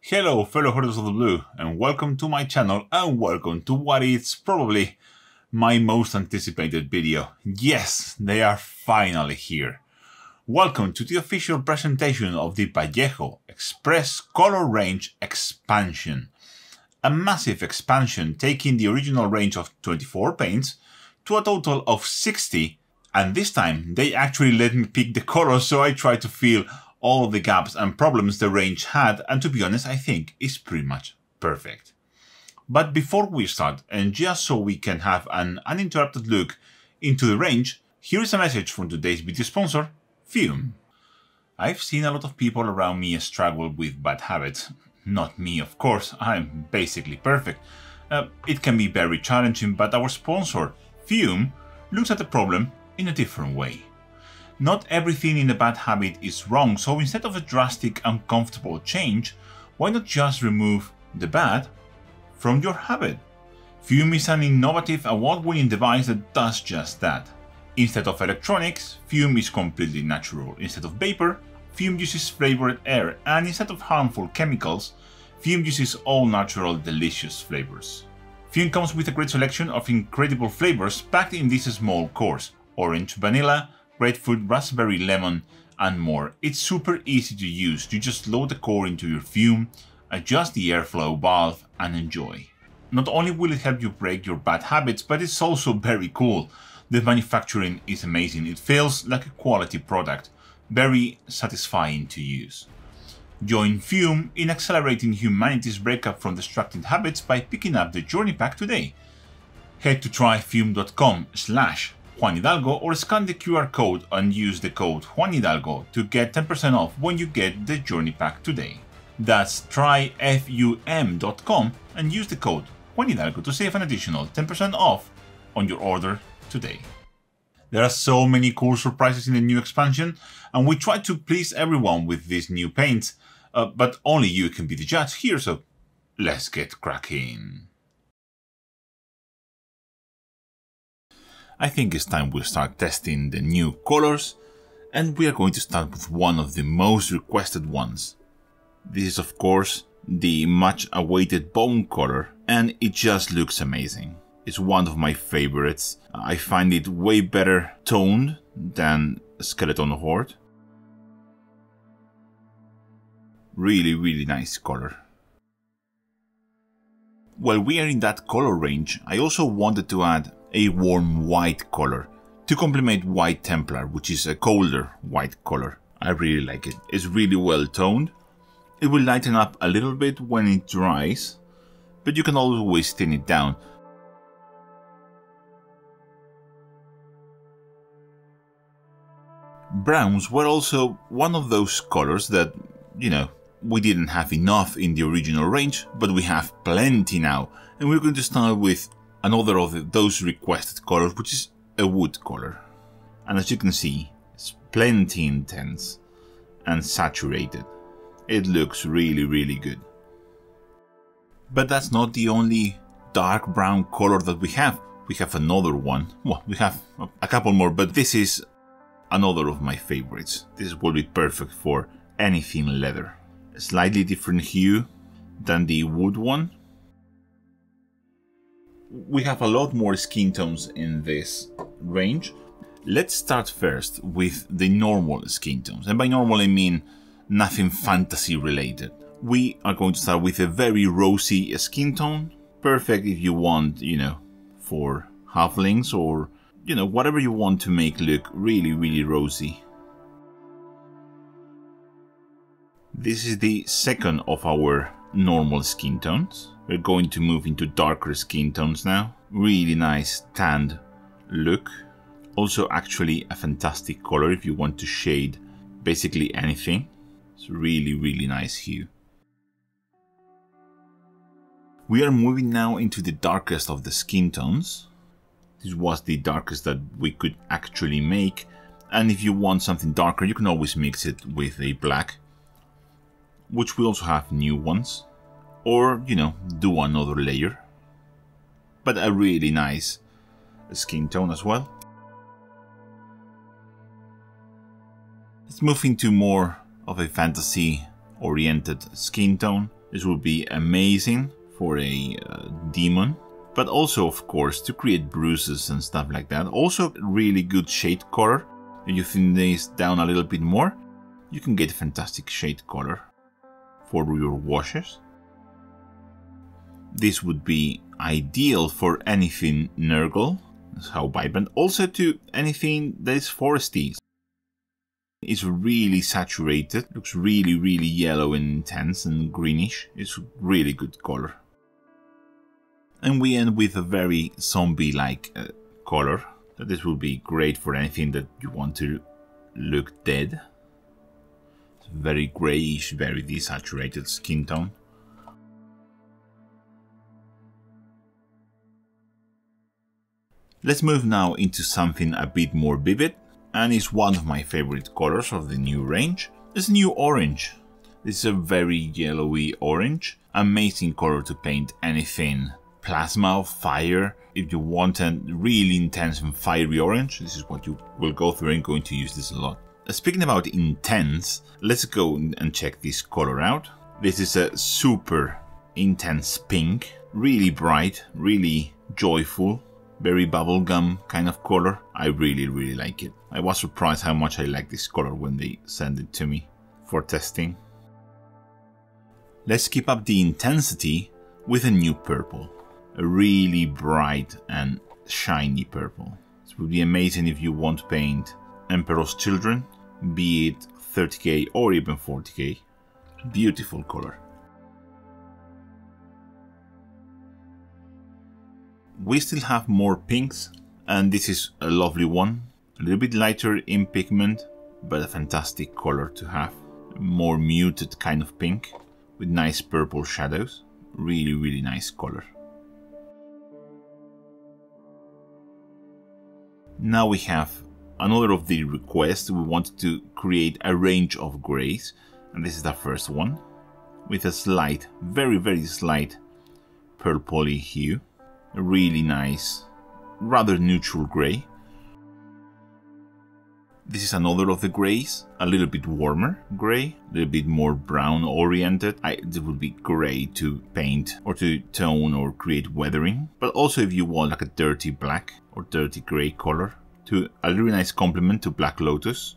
Hello fellow hoarders of the blue and welcome to my channel and welcome to what is probably my most anticipated video. Yes, they are finally here. Welcome to the official presentation of the Vallejo Xpress Color Range Expansion. A massive expansion taking the original range of 24 paints to a total of 60 and this time they actually let me pick the colors so I try to fill all the gaps and problems the range had, and to be honest, I think is pretty much perfect. But before we start, and just so we can have an uninterrupted look into the range, here is a message from today's video sponsor, Fume. I've seen a lot of people around me struggle with bad habits. Not me, of course, I'm basically perfect. Uh, it can be very challenging, but our sponsor, Fume, looks at the problem in a different way. Not everything in a bad habit is wrong, so instead of a drastic, uncomfortable change, why not just remove the bad from your habit? Fume is an innovative, award-winning device that does just that. Instead of electronics, Fume is completely natural. Instead of vapor, Fume uses flavored air, and instead of harmful chemicals, Fume uses all natural, delicious flavors. Fume comes with a great selection of incredible flavors packed in this small course orange, vanilla, grapefruit, raspberry, lemon, and more. It's super easy to use. You just load the core into your fume, adjust the airflow valve, and enjoy. Not only will it help you break your bad habits, but it's also very cool. The manufacturing is amazing. It feels like a quality product, very satisfying to use. Join Fume in accelerating humanity's breakup from destructive habits by picking up the Journey Pack today. Head to tryfum.com slash Juan Hidalgo or scan the QR code and use the code Juan Hidalgo to get 10% off when you get the Journey Pack today. That's tryfum.com and use the code Juan Hidalgo to save an additional 10% off on your order today. There are so many cool surprises in the new expansion, and we try to please everyone with these new paints, uh, but only you can be the judge here, so let's get cracking. I think it's time we start testing the new colors and we are going to start with one of the most requested ones. This is of course the much awaited bone color and it just looks amazing. It's one of my favorites. I find it way better toned than Skeleton Horde. Really, really nice color. While we are in that color range, I also wanted to add a warm white color to complement White Templar, which is a colder white color. I really like it. It's really well toned. It will lighten up a little bit when it dries, but you can always thin it down. Browns were also one of those colors that, you know, we didn't have enough in the original range, but we have plenty now. And we're going to start with another of those requested colors, which is a wood color. And as you can see, it's plenty intense and saturated. It looks really, really good. But that's not the only dark brown color that we have. We have another one. Well, we have a couple more, but this is another of my favorites. This will be perfect for anything leather. A slightly different hue than the wood one, we have a lot more skin tones in this range. Let's start first with the normal skin tones. And by normal I mean nothing fantasy related. We are going to start with a very rosy skin tone. Perfect if you want, you know, for halflings or, you know, whatever you want to make look really, really rosy. This is the second of our normal skin tones. We're going to move into darker skin tones now. Really nice tanned look. Also actually a fantastic color if you want to shade basically anything. It's really, really nice hue. We are moving now into the darkest of the skin tones. This was the darkest that we could actually make. And if you want something darker, you can always mix it with a black, which we also have new ones or, you know, do another layer. But a really nice skin tone as well. Let's move into more of a fantasy oriented skin tone. This would be amazing for a uh, demon, but also, of course, to create bruises and stuff like that. Also, really good shade color. If you thin this down a little bit more, you can get a fantastic shade color for your washes. This would be ideal for anything Nurgle, how vibrant. Also to anything that is foresty. It's really saturated, looks really, really yellow and intense and greenish. It's really good color. And we end with a very zombie-like uh, color. So this will be great for anything that you want to look dead. Very grayish, very desaturated skin tone. Let's move now into something a bit more vivid and is one of my favorite colors of the new range. It's new orange. This is a very yellowy orange, amazing color to paint anything. Plasma, fire, if you want a really intense and fiery orange, this is what you will go through and going to use this a lot. Uh, speaking about intense, let's go and check this color out. This is a super intense pink, really bright, really joyful, very bubblegum kind of color. I really, really like it. I was surprised how much I like this color when they sent it to me for testing. Let's keep up the intensity with a new purple. A really bright and shiny purple. It would be amazing if you want to paint Emperor's Children, be it 30k or even 40k. Beautiful color. we still have more pinks and this is a lovely one a little bit lighter in pigment but a fantastic color to have more muted kind of pink with nice purple shadows really really nice color now we have another of the requests we wanted to create a range of grays and this is the first one with a slight very very slight purpley hue a really nice, rather neutral grey. This is another of the greys, a little bit warmer grey, a little bit more brown oriented. I, it would be great to paint or to tone or create weathering, but also if you want like a dirty black or dirty grey color, to a really nice complement to Black Lotus.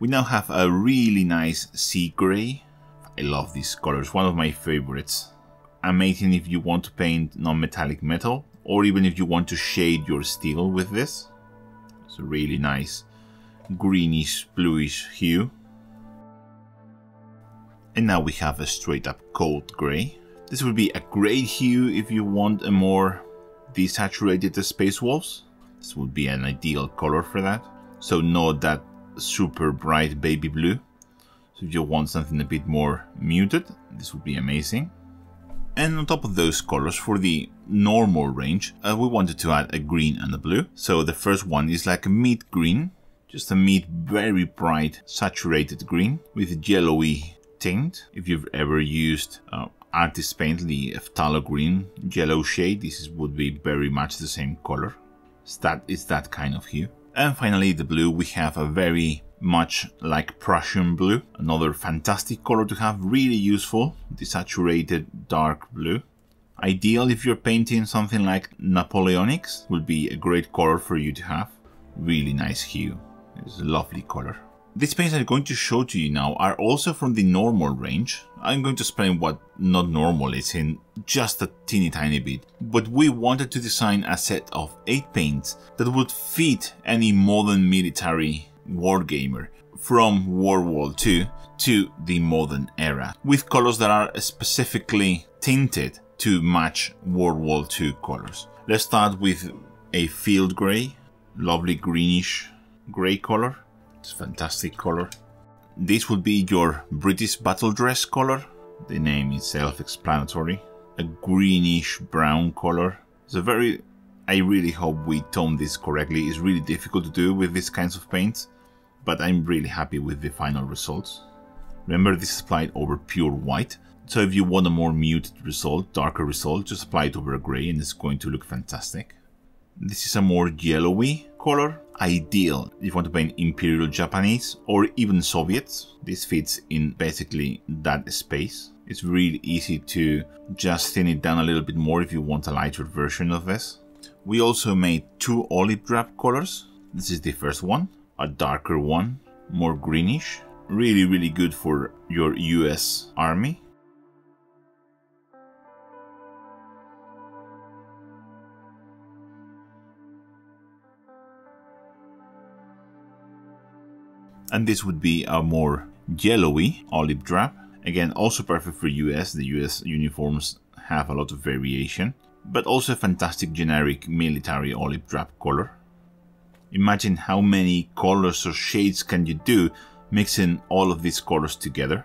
We now have a really nice sea grey. I love these colors, one of my favorites. Amazing if you want to paint non-metallic metal, or even if you want to shade your steel with this. It's a really nice greenish bluish hue. And now we have a straight up cold grey. This would be a great hue if you want a more desaturated space wolves. This would be an ideal color for that. So not that super bright baby blue. So if you want something a bit more muted, this would be amazing. And on top of those colors, for the normal range, uh, we wanted to add a green and a blue. So the first one is like a meat green, just a meat very bright saturated green with a yellowy tint. If you've ever used uh, Artist Paint, the phthalo green yellow shade, this would be very much the same color. It's that, that kind of hue. And finally the blue, we have a very much like Prussian blue, another fantastic color to have, really useful, desaturated dark blue. Ideal if you're painting something like Napoleonics, would be a great color for you to have. Really nice hue, it's a lovely color. These paints I'm going to show to you now are also from the normal range. I'm going to explain what not normal is in just a teeny tiny bit. But we wanted to design a set of 8 paints that would fit any modern military wargamer from World War II to the modern era, with colors that are specifically tinted to match World War II colors. Let's start with a field grey, lovely greenish grey color. It's fantastic color. This would be your British battle dress color. The name is self-explanatory. A greenish brown color. It's a very... I really hope we tone this correctly. It's really difficult to do with these kinds of paints, but I'm really happy with the final results. Remember this is applied over pure white, so if you want a more muted result, darker result, just apply it over a grey and it's going to look fantastic. This is a more yellowy color, ideal if you want to paint Imperial Japanese or even Soviets. This fits in basically that space. It's really easy to just thin it down a little bit more if you want a lighter version of this. We also made two olive drab colors. This is the first one, a darker one, more greenish. Really, really good for your US army. And this would be a more yellowy olive drab. Again, also perfect for US. The US uniforms have a lot of variation, but also a fantastic generic military olive drab color. Imagine how many colors or shades can you do mixing all of these colors together.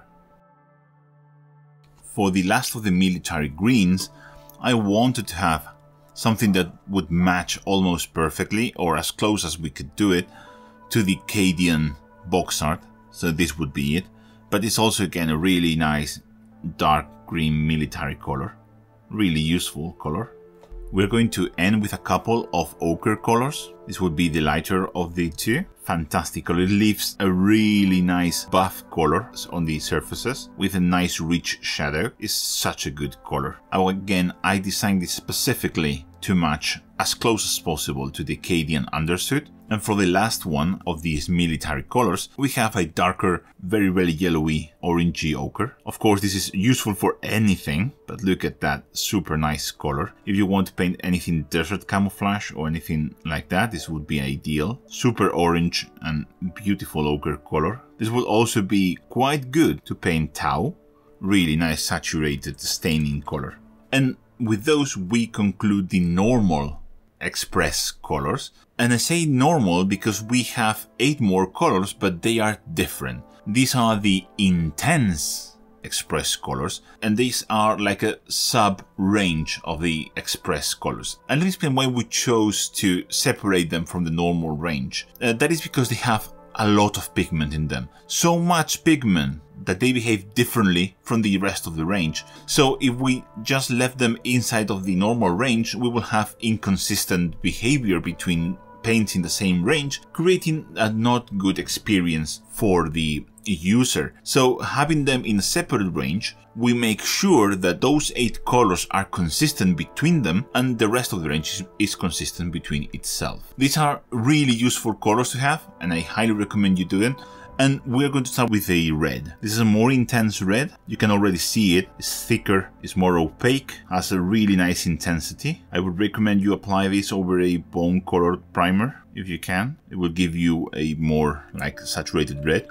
For the last of the military greens, I wanted to have something that would match almost perfectly or as close as we could do it to the Cadian box art, so this would be it. But it's also again a really nice dark green military color, really useful color. We're going to end with a couple of ochre colors. This would be the lighter of the two. Fantastic color. It leaves a really nice buff color on the surfaces with a nice rich shadow. It's such a good color. Oh, again, I designed this specifically to match as close as possible to the Cadian undersuit. And for the last one of these military colors, we have a darker, very, very yellowy orangey ochre. Of course, this is useful for anything, but look at that super nice color. If you want to paint anything desert camouflage or anything like that, this would be ideal. Super orange and beautiful ochre color. This would also be quite good to paint Tau. Really nice saturated staining color. And with those, we conclude the normal Xpress colors. And I say normal because we have eight more colors, but they are different. These are the intense Xpress colors, and these are like a sub range of the Xpress colors. And let me explain why we chose to separate them from the normal range. Uh, that is because they have a lot of pigment in them. So much pigment that they behave differently from the rest of the range. So if we just left them inside of the normal range, we will have inconsistent behavior between paints in the same range, creating a not good experience for the user. So having them in a separate range, we make sure that those eight colors are consistent between them and the rest of the range is consistent between itself. These are really useful colors to have and I highly recommend you do them. And we're going to start with a red. This is a more intense red. You can already see it. It's thicker, it's more opaque, has a really nice intensity. I would recommend you apply this over a bone colored primer if you can. It will give you a more like saturated red.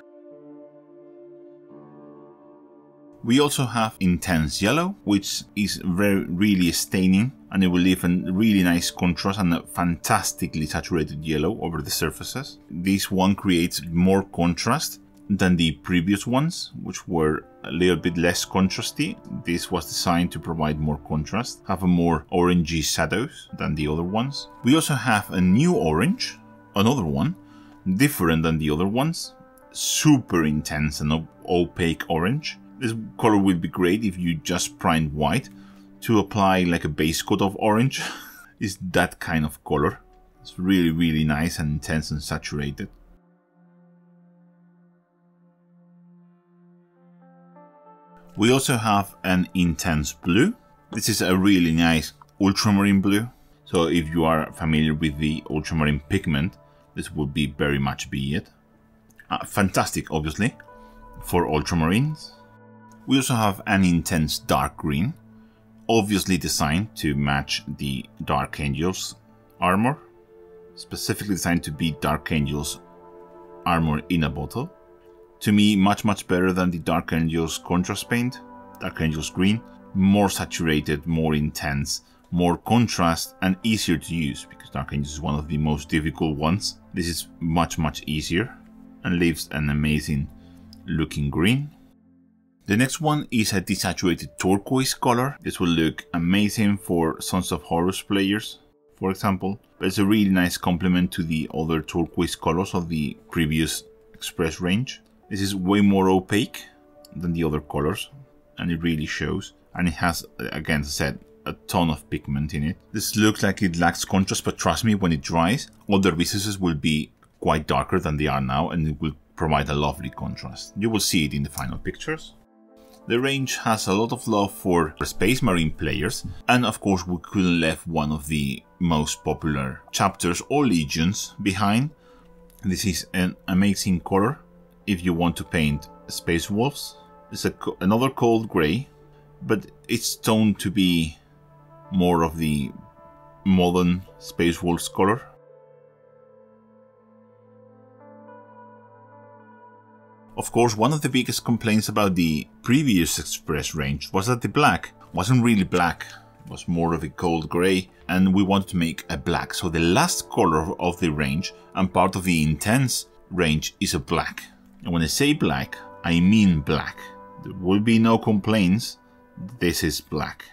We also have intense yellow, which is very really staining and it will leave a really nice contrast and a fantastically saturated yellow over the surfaces. This one creates more contrast than the previous ones, which were a little bit less contrasty. This was designed to provide more contrast, have a more orangey shadows than the other ones. We also have a new orange, another one, different than the other ones, super intense and opaque orange this color would be great if you just primed white to apply like a base coat of orange. is that kind of color. It's really, really nice and intense and saturated. We also have an intense blue. This is a really nice ultramarine blue. So if you are familiar with the ultramarine pigment, this would be very much be it. Uh, fantastic, obviously, for ultramarines. We also have an intense dark green, obviously designed to match the Dark Angels armor, specifically designed to be Dark Angels armor in a bottle. To me, much much better than the Dark Angels contrast paint, Dark Angels green, more saturated, more intense, more contrast and easier to use because Dark Angels is one of the most difficult ones. This is much much easier and leaves an amazing looking green the next one is a desaturated turquoise color. This will look amazing for Sons of Horus players, for example. But it's a really nice complement to the other turquoise colors of the previous Xpress range. This is way more opaque than the other colors, and it really shows. And it has, again, as I said, a ton of pigment in it. This looks like it lacks contrast, but trust me, when it dries, all the recesses will be quite darker than they are now and it will provide a lovely contrast. You will see it in the final pictures. The range has a lot of love for Space Marine players, and of course we couldn't leave one of the most popular chapters or legions behind. This is an amazing color if you want to paint Space Wolves. It's a, another cold grey, but it's toned to be more of the modern Space Wolves color. Of course, one of the biggest complaints about the previous Xpress range was that the black wasn't really black, it was more of a cold grey, and we wanted to make a black. So the last color of the range and part of the intense range is a black. And when I say black, I mean black. There will be no complaints, this is black.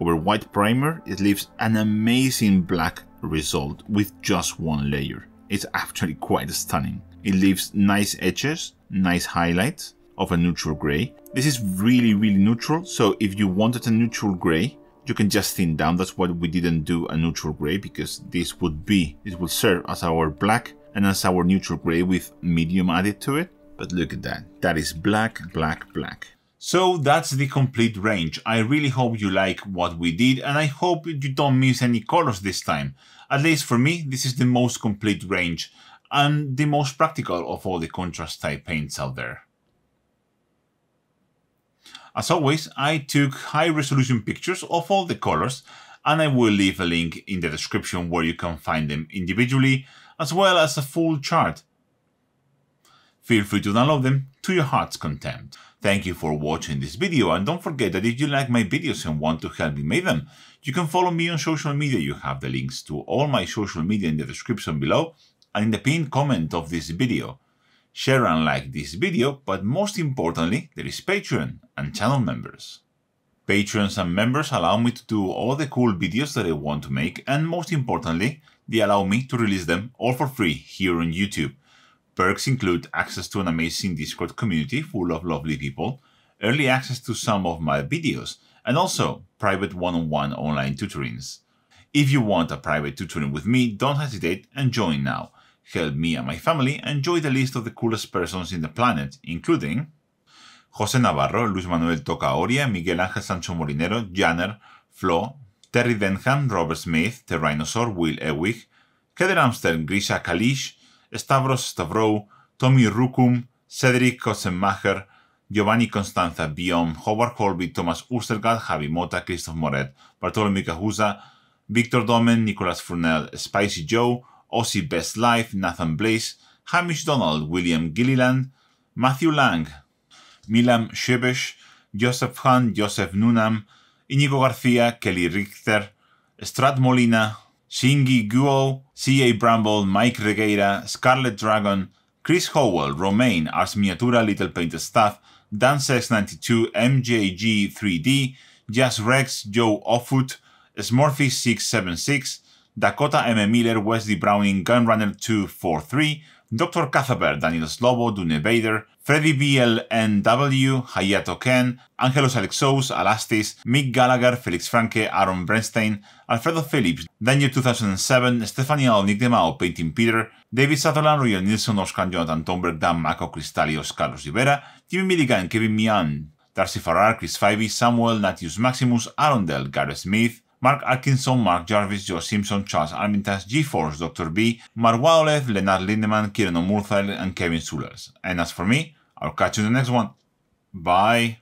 Over white primer, it leaves an amazing black result with just one layer. It's actually quite stunning. It leaves nice edges, nice highlights of a neutral gray. This is really, really neutral. So if you wanted a neutral gray, you can just thin down. That's why we didn't do a neutral gray because this would be, it would serve as our black and as our neutral gray with medium added to it. But look at that. That is black, black, black. So that's the complete range. I really hope you like what we did and I hope you don't miss any colors this time. At least for me, this is the most complete range and the most practical of all the contrast type paints out there. As always, I took high resolution pictures of all the colors and I will leave a link in the description where you can find them individually as well as a full chart. Feel free to download them to your heart's content. Thank you for watching this video and don't forget that if you like my videos and want to help me make them, you can follow me on social media. You have the links to all my social media in the description below in the pinned comment of this video. Share and like this video, but most importantly, there is Patreon and channel members. Patrons and members allow me to do all the cool videos that I want to make, and most importantly, they allow me to release them all for free here on YouTube. Perks include access to an amazing Discord community full of lovely people, early access to some of my videos, and also private one-on-one -on -one online tutorings. If you want a private tutoring with me, don't hesitate and join now help me and my family enjoy the list of the coolest persons in the planet, including José Navarro, Luis Manuel Toca Oria, Miguel Ángel Sancho Molinero, Janner, Flo, Terry Denham, Robert Smith, Tyrannosaur, Will Ewig, Heather Amster, Grisha Kalish, Stavros Stavrou, Tommy Rukum, Cedric Kossenmacher, Giovanni Constanza, Biom, Howard Holby, Thomas Ustergaard, Javi Mota, Christoph Moret, Bartolomé Cajusa, Victor Domen, Nicolas Furnell, Spicy Joe, Aussie Best Life, Nathan Blaze, Hamish Donald, William Gilliland, Matthew Lang, Milam Shebesh, Joseph Hunt, Joseph Nunam, Inigo Garcia, Kelly Richter, Strat Molina, Shingi Guo, C.A. Bramble, Mike Regueira, Scarlet Dragon, Chris Howell, Romain, Ars Miniatura, Little Painted Stuff, DanceX92, MJG3D, Jazz Rex, Joe Offutt, Smurfy676, Dakota M. Miller, Wesley Browning, Gunrunner 243, Dr. Cathaber, Daniel Slobo, Dune Bader, Freddy BLNW, Hayato Ken, Angelos Alexos, Alastis, Mick Gallagher, Felix Franke, Aaron Bernstein, Alfredo Phillips, Daniel 2007, Stephanie Al, Nick DeMao, Painting Peter, David Sutherland, Royal Nilsson, Oscar Jonathan Tomberg, Dan Mako, Cristalios, Carlos Rivera, Jimmy Milligan, Kevin Mian, Darcy Farrar, Chris Fivey, Samuel, Natius Maximus, Arundel, Gareth Smith, Mark Atkinson, Mark Jarvis, Joe Simpson, Charles Armitage, G-Force, Dr. B, Mark Waulev, Leonard Lindemann, Kieran O'Murthail, and Kevin Sulers. And as for me, I'll catch you in the next one. Bye.